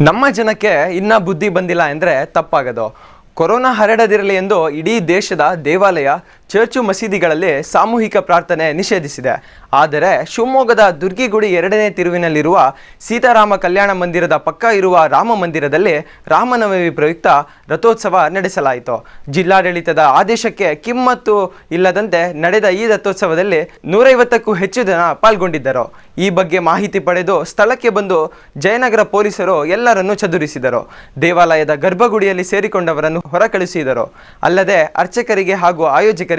ನಮ್ಮ ಜನಕ್ಕೆ ಇನ್ನ ಬುದ್ಧಿ ಬಂದಿಲ್ಲ ಅಂದರೆ ತಪ್ಪಾಗದು. ಕೊರೋನಾ ಹರಡದಿರಲಿ ಎಂದು ಇಡೀ ದೇಶದ ದೇವಾಲಯ ಚರ್ಚು ಮಸೀದಿಗಳಲ್ಲಿ ಸಾಮೂಹಿಕ ಪ್ರಾರ್ಥನೆ ನಿಷೇಧಿಸಿದೆ. ಆದರೆ ಶಿವಮೊಗ್ಗದ ದುರ್ಗಿಗುಡಿ ಎರಡನೇ ತಿರುವಿನಲ್ಲಿರುವ ಸೀತಾರಾಮ ಕಲ್ಯಾಣ ಮಂದಿರದ ಪಕ್ಕ ಇರುವ ರಾಮ ಮಂದಿರದಲ್ಲಿ ರಾಮನವಮಿ ಪ್ರಯುಕ್ತ ರಥೋತ್ಸವ ನಡೆಸಲಾಯಿತು. ಜಿಲ್ಲಾಡಳಿತದ ಆದೇಶಕ್ಕೆ ಕಿಮ್ಮತ್ತು ಇಲ್ಲದಂತೆ ನಡೆದ ಈ ರಥೋತ್ಸವದಲ್ಲಿ ನೂರೈವತ್ತಕ್ಕೂ ಹೆಚ್ಚು ಜನ ಪಾಲ್ಗೊಂಡಿದ್ದರು. ಈ ಬಗ್ಗೆ ಮಾಹಿತಿ ಪಡೆದು ಸ್ಥಳಕ್ಕೆ ಬಂದು ಜಯನಗರ ಪೊಲೀಸರು ಎಲ್ಲರನ್ನೂ ಚದುರಿಸಿದರು. ದೇವಾಲಯದ ಗರ್ಭಗುಡಿಯಲ್ಲಿ ಸೇರಿಕೊಂಡವರನ್ನು ಹೊರಕಳಿಸಿದರು. ಅಲ್ಲದೆ ಅರ್ಚಕರಿಗೆ ಹಾಗೂ ಆಯೋಜಕರಿಗೆ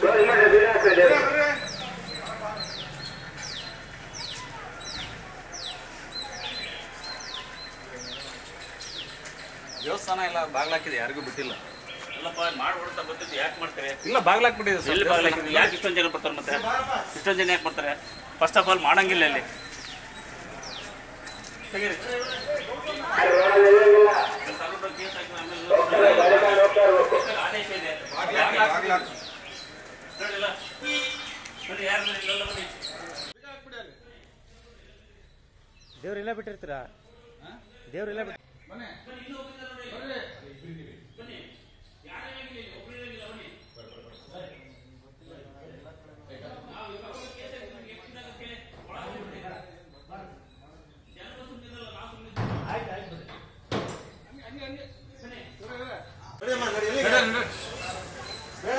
ಕ್ಲೋಸ್ ಮಾಡಿ ಬಿಲ್ ಹಾಕ್ತದೆ ದೇವಸ್ಥಾನ ಎಲ್ಲ ಬಾಗ್ಲಾಕಿದೆ ಯಾರಿಗೂ ಬಿಟ್ಟಿಲ್ಲ ಎಲ್ಲಪ್ಪ ಮಾಡ್ಬಿಡ್ತಾ ಬಂದಿದ್ದು ಯಾಕೆ ಮಾಡ್ತಾರೆ ಇಲ್ಲ ಬಾಗ್ಲಾಕ್ಬಿಟ್ಟಿದೆ ಎಲ್ಲಿ ಸರ್ ಬಾಗ್ಲಾಕಿದ್ರು? ಯಾಕೆ ಇಷ್ಟೊಂದು ಜನ ಬರ್ತಾರೆ ಮತ್ತೆ ಇಷ್ಟೊಂದು ಜನ ಯಾಕೆ ಮಾಡ್ತಾರೆ ಫಸ್ಟ್ ಆಫ್ ಆಲ್ ಮಾಡಂಗಿಲ್ಲ ಅಲ್ಲಿ ದೇವ್ರೆಲ್ಲ ಬಿಟ್ಟಿರ್ತೀರಾ? ದೇವ್ರೆಲ್ಲ ಬಿಟ್ಟು ಬೇಡ